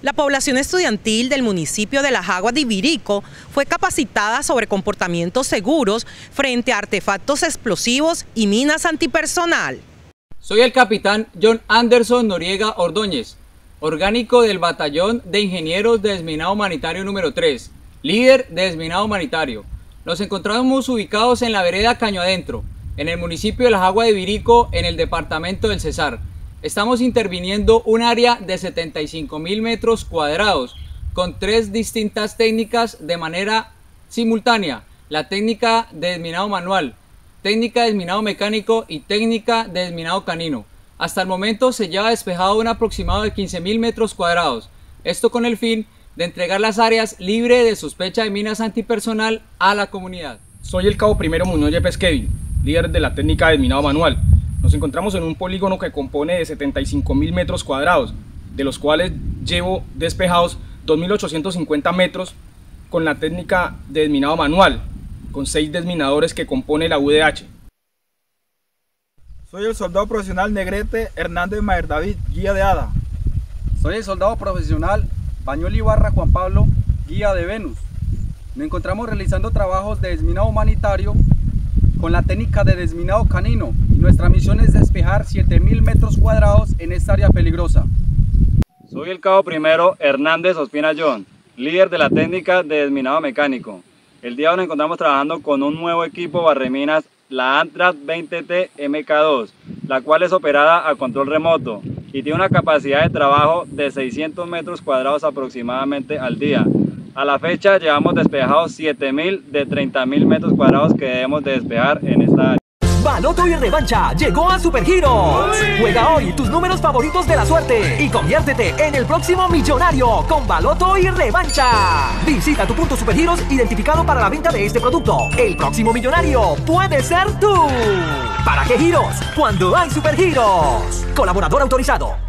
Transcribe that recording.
La población estudiantil del municipio de Las Aguas de Ibirico fue capacitada sobre comportamientos seguros frente a artefactos explosivos y minas antipersonal. Soy el capitán John Anderson Noriega Ordóñez, orgánico del Batallón de Ingenieros de Desminado Humanitario número 3, líder de Desminado Humanitario. Nos encontramos ubicados en la vereda Caño Adentro, en el municipio de Las Aguas de Ibirico, en el departamento del Cesar. Estamos interviniendo un área de 75 mil metros cuadrados con tres distintas técnicas de manera simultánea. La técnica de desminado manual, técnica de desminado mecánico y técnica de desminado canino. Hasta el momento se lleva despejado un aproximado de 15 mil metros cuadrados. Esto con el fin de entregar las áreas libre de sospecha de minas antipersonal a la comunidad. Soy el cabo primero Muñoz Yepes Kevin, líder de la técnica de desminado manual. Nos encontramos en un polígono que compone de 75 mil metros cuadrados, de los cuales llevo despejados 2.850 metros con la técnica de desminado manual, con seis desminadores que compone la UDH. Soy el soldado profesional Negrete Hernández Maer David, guía de ADA. Soy el soldado profesional Pañuel Ibarra Juan Pablo, guía de Venus. Nos encontramos realizando trabajos de desminado humanitario con la técnica de desminado canino y nuestra misión es despejar 7000 metros cuadrados en esta área peligrosa. Soy el cabo primero Hernández Ospina John, líder de la técnica de desminado mecánico. El día de hoy nos encontramos trabajando con un nuevo equipo barreminas, la Antras 20T MK2, la cual es operada a control remoto y tiene una capacidad de trabajo de 600 metros cuadrados aproximadamente al día. A la fecha llevamos despejados 7.000 de 30.000 metros cuadrados que debemos de despejar en esta área. Baloto y revancha llegó a Super Juega hoy tus números favoritos de la suerte y conviértete en el próximo millonario con Baloto y revancha. Visita tu punto Super identificado para la venta de este producto. El próximo millonario puede ser tú. ¿Para qué giros? Cuando hay Super Colaborador autorizado.